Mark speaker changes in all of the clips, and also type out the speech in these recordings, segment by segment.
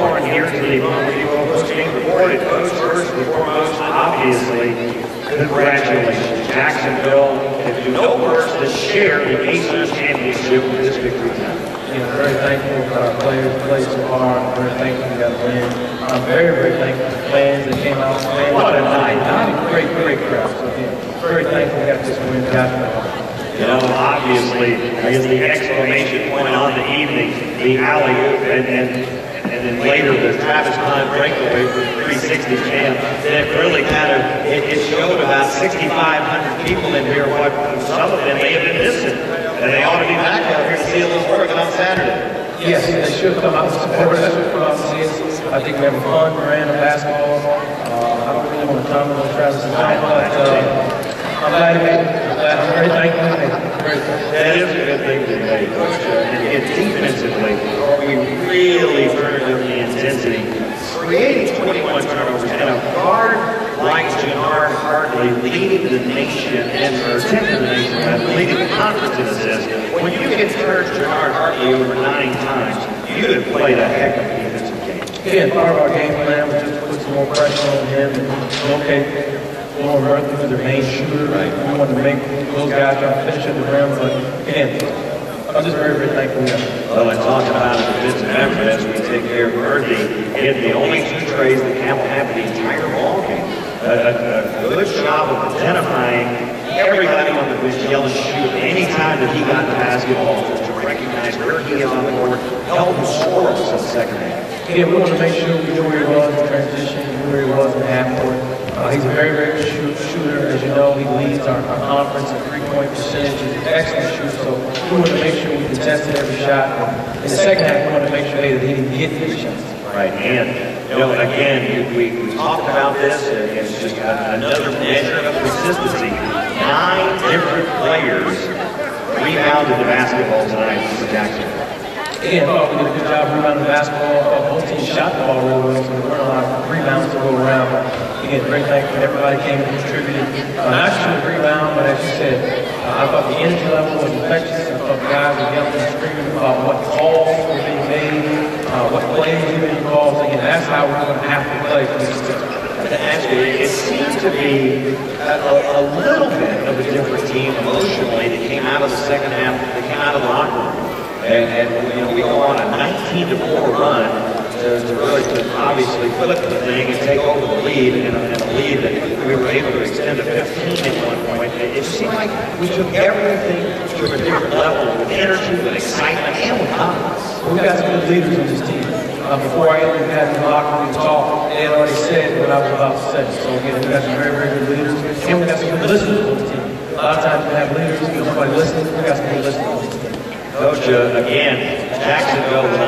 Speaker 1: Warren here to the Montreal Postgame Report. And Coach, first and foremost, obviously, congratulations. Jacksonville can do no worse than share the A-Sun championship this victory tonight.
Speaker 2: You know, very thankful for our players played so hard. Very thankful we win. I'm very, very thankful for fans that came out. Fans
Speaker 1: What a night.
Speaker 2: Great, great crowd. So very thankful we got this win. Got.
Speaker 1: You know, obviously, the exclamation point on the evening, the alley-oop, and, and, and then later the Travis Hunt breakaway for the 360 jam, that really kind of, it, it showed about 6,500 people in here, what some of them may have been missing. And they ought to be back out here to see a little work on Saturday.
Speaker 2: Yes, they should come out and support us. Come out and see us. I think we have a fun brand of basketball. Uh, I don't really want to comment on Travis Hunt, but uh, I'm glad he made it. I'm very thankful he made it.
Speaker 1: That is a good thing to make. And and defensively, we really turned up the intensity, creating 21 turnovers, and a guard like Jannard Hartley leading the nation, and or the nation, leading the conference in. When you can turn Jannard Hartley over nine times, you have played a heck of a defensive game.
Speaker 2: Again, part of our game plan was just to put some more pressure on him and locate Lauren Murphy as their main shooter. We wanted to make those guys finish at the rim, but again, I'm just very, very thankful. we got it.
Speaker 1: Well, and talking about a defensive effort as we take care of Murphy, hit the only two trays that Campbell had for the entire ball game. A, a, a good job of identifying everybody on the bench, yelling shoot any time that he got the basketball to recognize where he is on the court, help him score us in the second half.
Speaker 2: Again, we want to make sure we knew where he was in transition, where he was in half court. Uh, he's a very, very good shoot, shooter. As you know, he leads our, our conference in three-point percentage. He's an excellent shooter, so we want to make sure we contested every shot. In the second half, we want to make sure hey, that he didn't get these shots.
Speaker 1: Right, and, you know, again, we, we talked about this, and it's just another measure of consistency. Nine different players rebounded the basketball tonight for Jacksonville.
Speaker 2: Again, I thought we did a good job rebounding the basketball. Uh, both teams shot the ball really well, so there weren't a lot of rebounds to go. Again, very thankful everybody came and contributed. Uh, just the rebound, but as you said, uh, I thought the energy level was infectious. I thought the guys were yelling and screaming about what calls were being made, uh, what plays were being called. Again, that's how we're going to have to play for this
Speaker 1: to you, it seemed to be a, a, a little bit of a different team emotionally that came out of the second half, that came out of the locker room. And, and you know, we go on a 19 to 4 run to, really, to obviously flip the thing and take over the lead, and a, and a lead that we were able to extend to 15 at one point. It, it seemed like we took everything to a different level with energy, with excitement, and with confidence.
Speaker 2: We've got some good leaders on this team. Uh, before I even had the locker room talk, they had already said what I was about to say. So again, we got some very, very good leaders, and we got some good listeners on the team. A lot of times we have leaders, nobody listens. We got some good listeners on this team.
Speaker 1: Coach, uh, again, Jacksonville an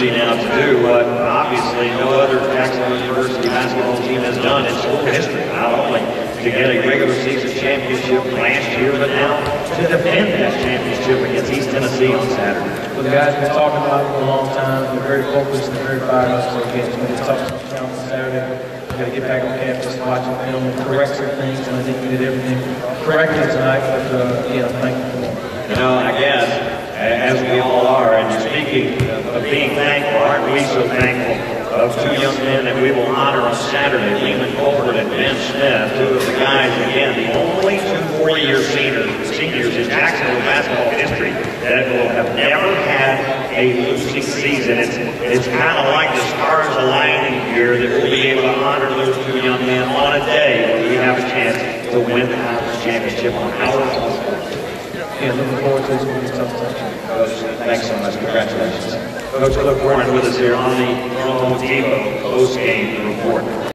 Speaker 1: opportunity now to do what obviously no other Jacksonville University basketball team has done in school history. Not only to get a regular season championship last year, but now to defend that championship against East Tennessee on Saturday.
Speaker 2: So the guys been talking about it for a long time. They're very focused and very fired up. So again, we just talked about on Saturday. Got to get back on campus, watch the film, and correct some things. And I think we did everything correctly tonight. But uh, thankful for it.
Speaker 1: You know, I guess, as we all are, and speaking being thankful, aren't we so thankful of two young men that we will honor on Saturday, Lehmon Colbert and Ben Smith, two of the guys, again, the only two 40-year seniors, seniors in Jacksonville basketball history that will have never had a losing season. It's, it's kind of like the stars aligning here that we'll be able to honor those two young men on a day when we have a chance to win the conference championship on our home court.
Speaker 2: Again, looking forward to this one. Tough
Speaker 1: thanks so much. Congratulations. Coach Cliff Warren with us here on the Home Depot post-game report.